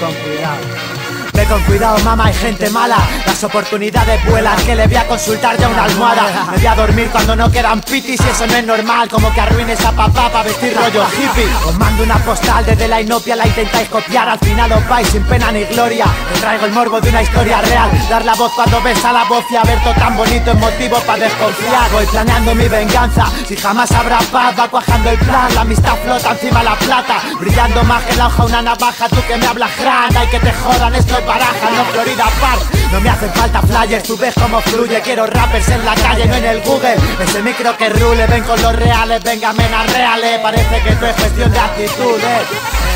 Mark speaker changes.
Speaker 1: con cuidado. Cuidado mamá, hay gente mala. Las oportunidades vuelan Que le voy a consultar ya una almohada. Me voy a dormir cuando no quedan pitis Y eso no es normal. Como que arruines a papá para vestir rollo hippie. Os mando una postal desde la inopia La intentáis copiar. Al final os vais sin pena ni gloria. Te traigo el morbo de una historia real. Dar la voz cuando ves a la voz Y a ver todo tan bonito es motivo para desconfiar. Voy planeando mi venganza Si jamás habrá paz. Va cuajando el plan La amistad flota encima la plata. Brillando más que la hoja una navaja Tú que me hablas grande. Y que te jodan Esto es no No me hacen falta flyers, tú ves cómo fluye. Quiero rappers en la calle, no en el Google. Ese micro que rule, ven con los reales Venga, menas reales. Parece que esto es cuestión de actitudes